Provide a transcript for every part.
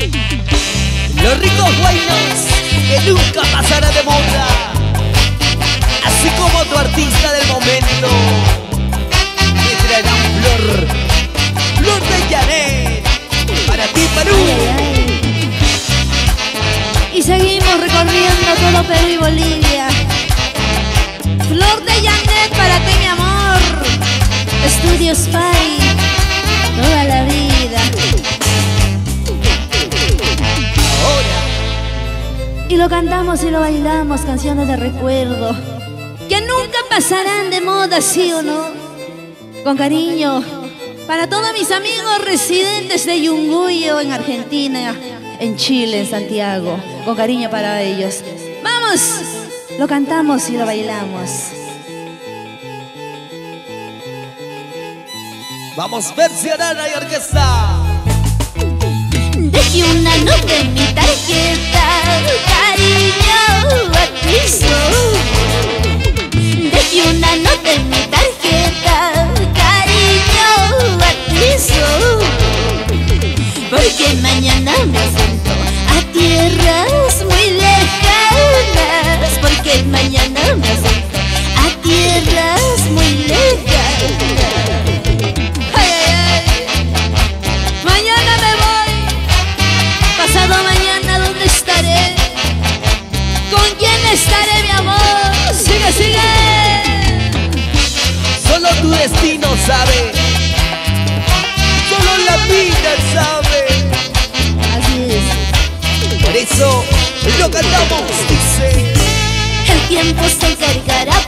Los ricos buenos que nunca pasará de moda. Así como tu artista del momento. Me traerá un flor. Flor de Janet. Para ti, Perú. Y seguimos recorriendo todo Perú y Bolivia. Lo cantamos y lo bailamos, canciones de recuerdo. Que nunca pasarán de moda, ¿sí o no? Con cariño. Para todos mis amigos residentes de Yunguyo en Argentina, en Chile, en Santiago. Con cariño para ellos. ¡Vamos! Lo cantamos y lo bailamos. Vamos, versionada y orquesta. que una nube en mi tarjeta, cariño, aquí. Destino sabe. Solo la vida sabe. Así es. Por eso lo cantamos, dice. El tiempo se encargará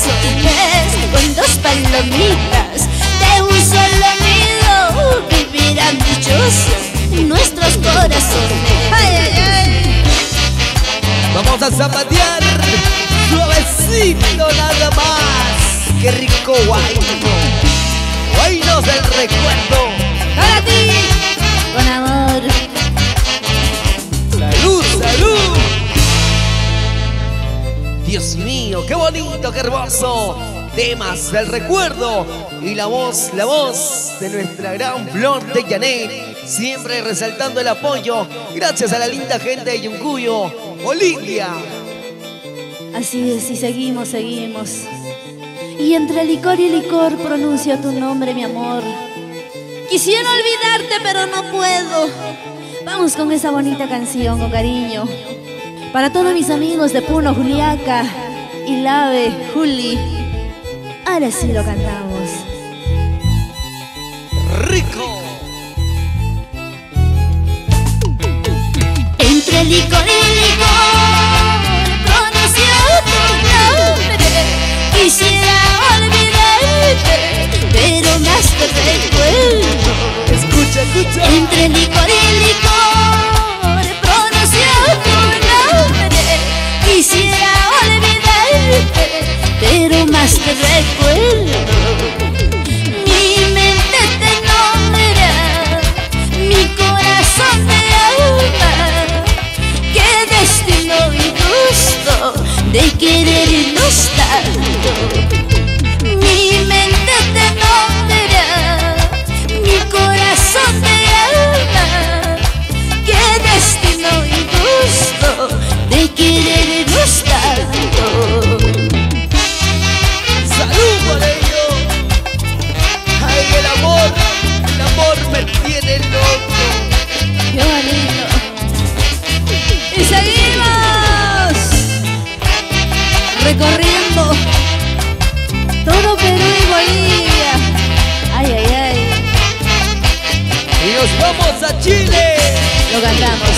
corazones. Con dos palomitas de un solo nido vivirán dichosos nuestros corazones. ¡Ay, ay, ay! Vamos a zapatear. Suavecito nada más. Qué rico guayno. Guaynos del recuerdo. Para ti, con amor. Dios mío, qué bonito, qué hermoso. Temas del recuerdo y la voz, la voz de nuestra gran flor de Janet. Siempre resaltando el apoyo. Gracias a la linda gente de Yuncuyo, Bolivia. Así es, y seguimos, seguimos. Y entre licor y licor pronuncio tu nombre, mi amor. Quisiera olvidarte, pero no puedo. Vamos con esa bonita canción, con cariño. Para todos mis amigos de Puno, Juliaca, Ilave, Juli. Ahora sí lo cantamos. Rico. Entre licor y licor conoció tu nombre. Quisiera olvidarte, pero más te recuerdo. Escucha, escucha. Entre licor recuerdo. Mi mente te nombra, mi corazón te ama. Qué destino y gusto de querernos recorriendo todo Perú y Bolivia. Ay, ay, ay. Y nos vamos a Chile. Lo cantamos.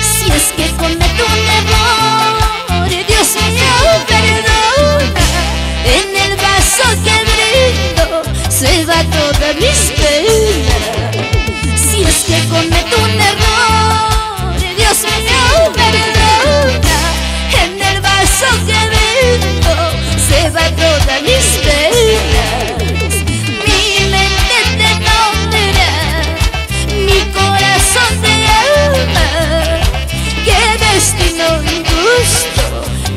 Si es que cometo un error, Dios mío, perdona. En el vaso que brindo se va toda mis penas. Si es que cometo un error.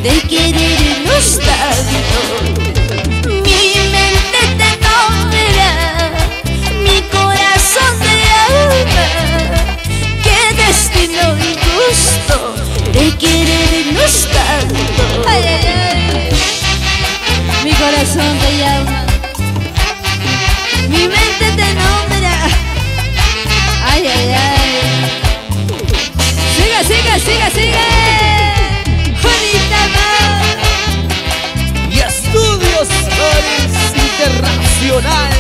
De querernos tanto. Mi mente te nombra, mi corazón te ama. Qué destino y gusto de querernos tanto. Ay, ay, ay. Mi corazón te llama. Mi mente emocional.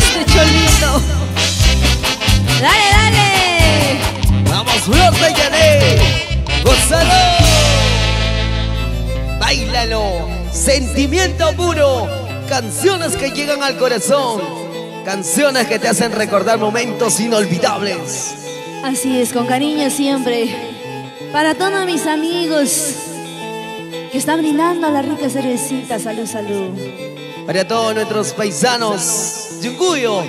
Equivocaste, cholito. Dale, dale. ¡Vamos, Flor de Janet! ¡Gózalo! ¡Báilalo! Sentimiento puro. Canciones que llegan al corazón. Canciones que te hacen recordar momentos inolvidables. Así es, con cariño siempre. Para todos mis amigos que están brindando la rica cervecita. Salud, salud. Para todos nuestros paisanos, Yunguyo.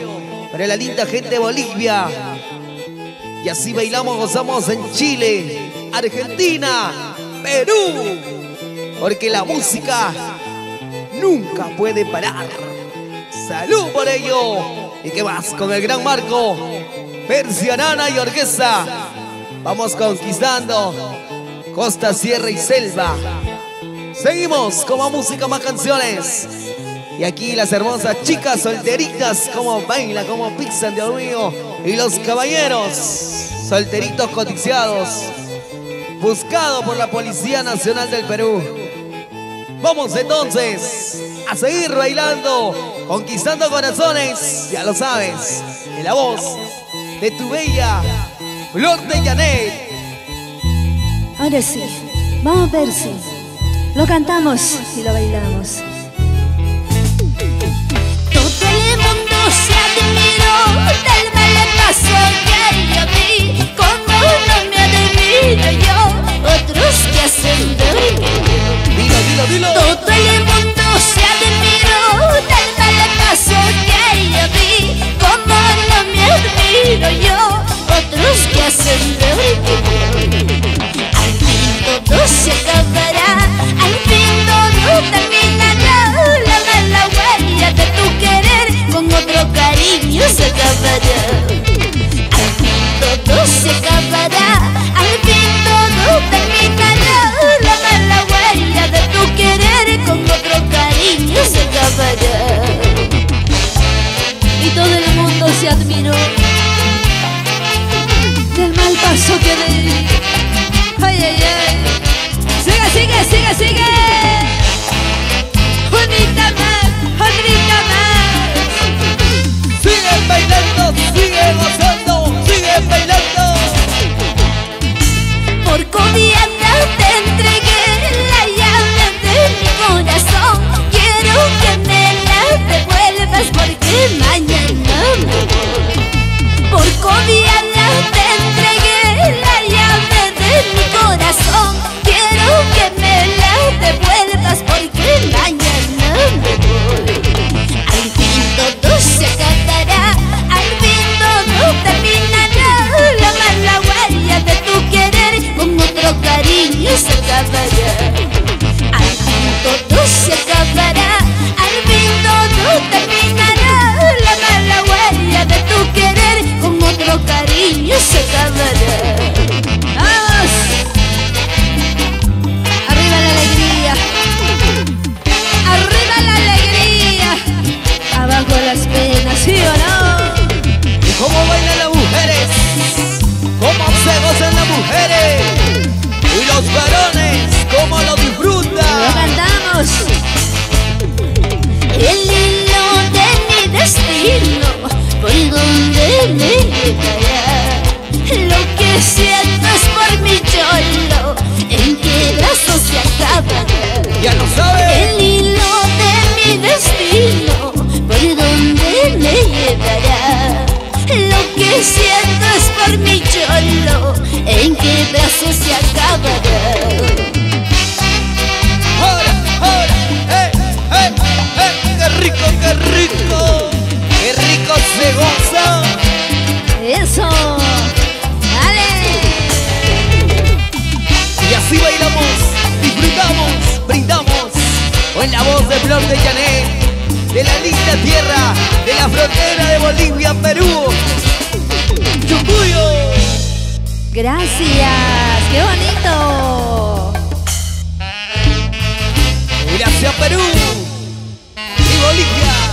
Para la linda gente de Bolivia. Y así bailamos, gozamos en Chile, Argentina, Perú. Porque la música nunca puede parar. Salud por ello. ¿Y qué más? Con el gran Marco, Persianana y Orquesta. Vamos conquistando costa, sierra y selva. Seguimos con más música, más canciones. Y aquí las hermosas chicas solteritas, como baila, como pisan, Dios mío. Y los caballeros, solteritos coticiados, buscados por la Policía Nacional del Perú. Vamos entonces a seguir bailando, conquistando corazones, ya lo sabes, en la voz de tu bella Flor de Janet. Ahora sí, vamos a ver si lo cantamos y lo bailamos. Todo el mundo se admiró del mal paso que yo vi. Que siento es por mi cholo, en qué brazo se acabará. ¡Ahora, ahora! ¡Eh, eh, eh! ¡Qué rico, qué rico! ¡Qué rico se goza! Eso. Dale. Y así bailamos, disfrutamos, brindamos con la voz de Flor de Janet, de la linda tierra, de la frontera de Bolivia, Perú. ¡Chucuyo! Gracias. Qué bonito. Gracias, Perú. Y Bolivia.